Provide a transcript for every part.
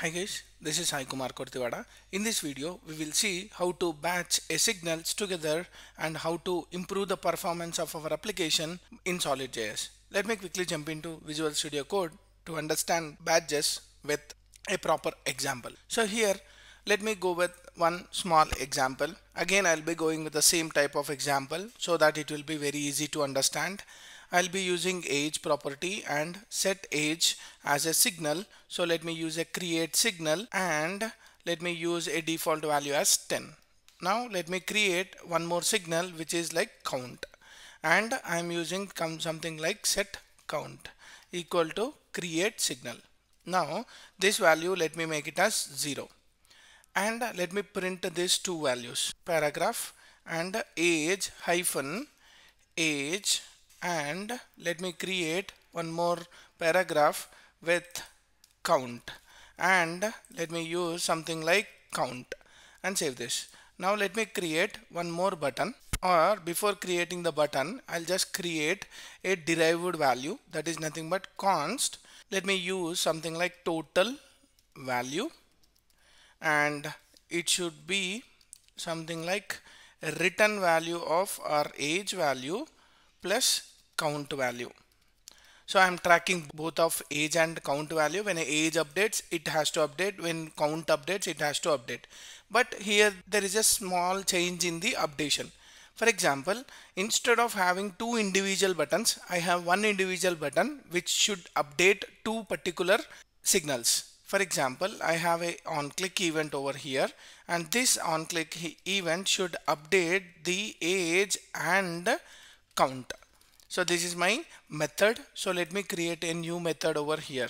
Hi guys, this is Sai Kumar Korthivada. In this video, we will see how to batch a signals together and how to improve the performance of our application in SolidJS. Let me quickly jump into Visual Studio Code to understand batches with a proper example. So here, let me go with one small example. Again, I'll be going with the same type of example so that it will be very easy to understand. I'll be using age property and set age as a signal. So let me use a create signal and let me use a default value as 10. Now let me create one more signal which is like count and I'm using something like set count equal to create signal. Now this value let me make it as 0 and let me print these two values paragraph and age hyphen age and let me create one more paragraph with count. And let me use something like count and save this. Now let me create one more button. Or before creating the button I'll just create a derived value that is nothing but const. Let me use something like total value. And it should be something like a return value of our age value plus count value. So I'm tracking both of age and count value. When age updates, it has to update. When count updates, it has to update. But here there is a small change in the updation. For example, instead of having two individual buttons, I have one individual button which should update two particular signals. For example, I have a on click event over here and this on click event should update the age and count. So this is my method. So let me create a new method over here.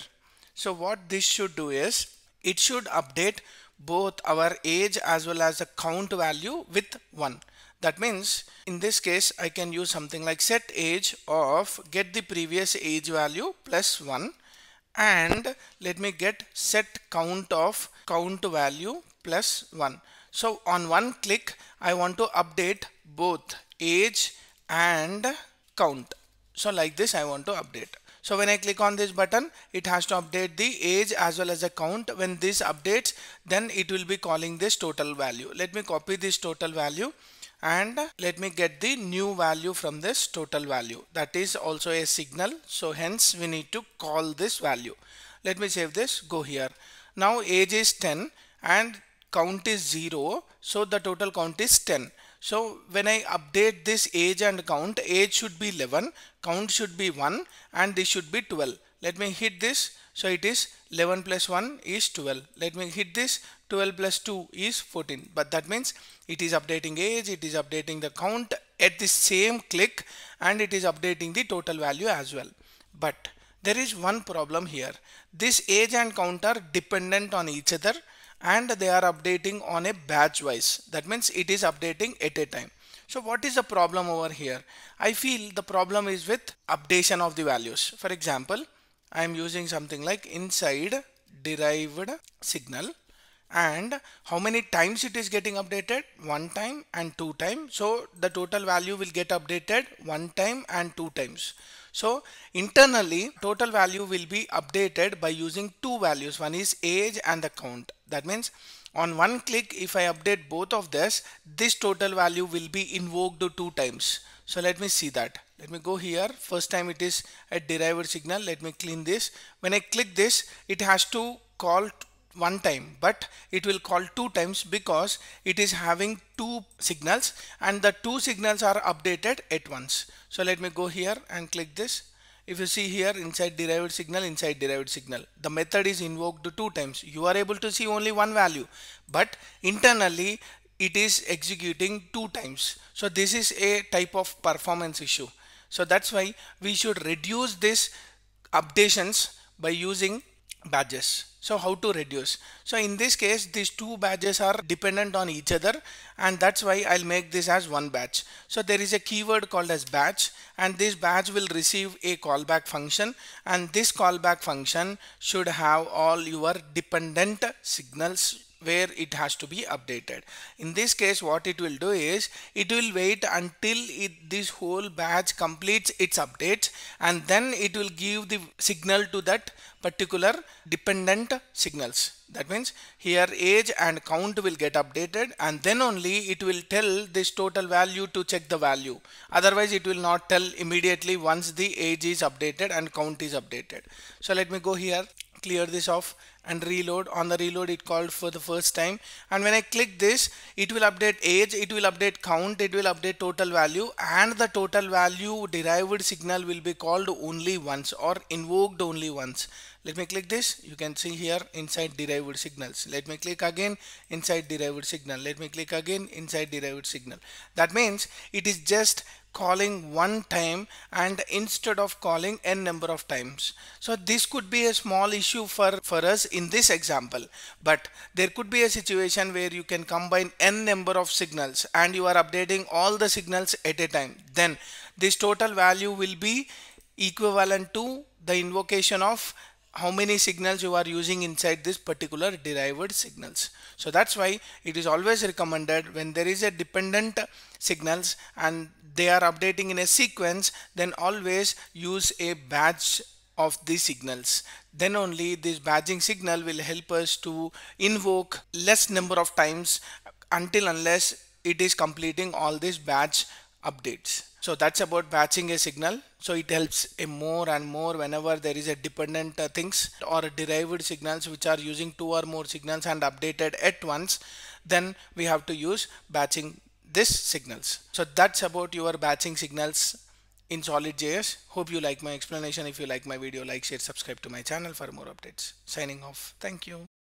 So what this should do is it should update both our age as well as the count value with 1. That means in this case I can use something like set age of get the previous age value plus 1 and let me get set count of count value plus 1. So on one click I want to update both age and count. So like this I want to update. So when I click on this button, it has to update the age as well as the count. When this updates, then it will be calling this total value. Let me copy this total value and let me get the new value from this total value. That is also a signal. So hence we need to call this value. Let me save this, go here. Now age is 10 and count is 0. So the total count is 10. So when I update this age and count, age should be 11, count should be 1 and this should be 12. Let me hit this. So it is 11 plus 1 is 12. Let me hit this 12 plus 2 is 14. But that means it is updating age, it is updating the count at the same click and it is updating the total value as well. But there is one problem here. This age and count are dependent on each other and they are updating on a batch wise. That means it is updating at a time. So what is the problem over here? I feel the problem is with updation of the values. For example, I am using something like inside derived signal and how many times it is getting updated? One time and two times so the total value will get updated one time and two times. So internally total value will be updated by using two values. One is age and the count. That means on one click if I update both of this this total value will be invoked two times. So let me see that. Let me go here. First time it is a derived signal. Let me clean this. When I click this it has to call one time but it will call two times because it is having two signals and the two signals are updated at once. So let me go here and click this. If you see here inside derived signal inside derived signal. The method is invoked two times. You are able to see only one value but internally it is executing two times. So this is a type of performance issue. So that's why we should reduce this updations by using batches so how to reduce? So in this case these two batches are dependent on each other and that's why I'll make this as one batch. So there is a keyword called as batch and this batch will receive a callback function and this callback function should have all your dependent signals where it has to be updated. In this case what it will do is it will wait until it, this whole batch completes its updates and then it will give the signal to that particular dependent signals. That means here age and count will get updated and then only it will tell this total value to check the value. Otherwise it will not tell immediately once the age is updated and count is updated. So let me go here clear this off and reload. On the reload it called for the first time. And when I click this it will update age it will update count it will update total value and the total value derived signal will be called only once or invoked only once. Let me click this. You can see here inside derived signals. Let me click again inside derived signal. Let me click again inside derived signal. That means it is just calling one time and instead of calling n number of times. So this could be a small issue for, for us in this example, but there could be a situation where you can combine n number of signals and you are updating all the signals at a time. Then this total value will be equivalent to the invocation of how many signals you are using inside this particular derived signals. So that's why it is always recommended when there is a dependent signals and they are updating in a sequence then always use a batch of these signals. Then only this batching signal will help us to invoke less number of times until unless it is completing all these batch updates. So that's about batching a signal. So it helps a more and more whenever there is a dependent uh, things or derived signals which are using two or more signals and updated at once then we have to use batching this signals. So that's about your batching signals in solid.js hope you like my explanation. If you like my video like share subscribe to my channel for more updates. Signing off. Thank you